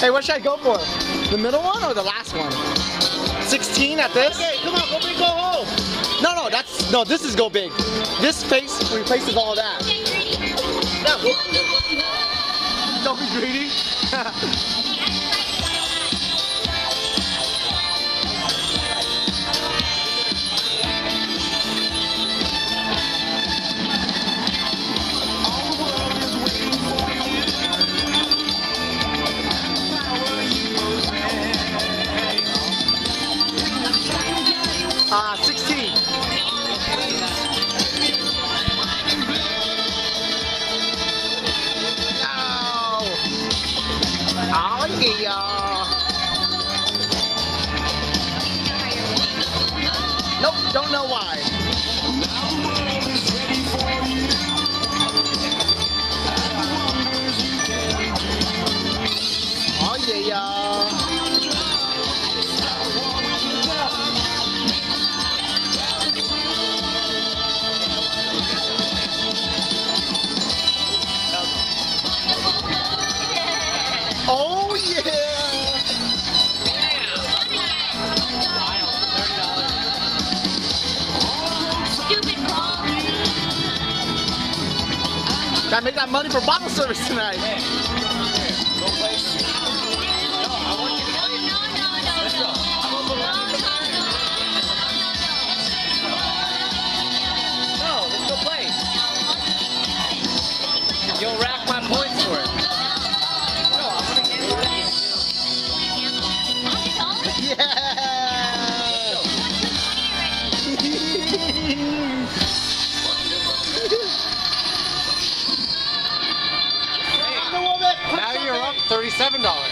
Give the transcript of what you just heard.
Hey, what should I go for? The middle one or the last one? 16 at this? Okay, come on, go big, go home. No, no, that's no. This is go big. This face replaces all that. Now. Don't be greedy. Nope, don't know why. Oh, yeah. Gotta make that money for bottle service tonight. You'll rack my points for it. Yeah. Now you're up $37.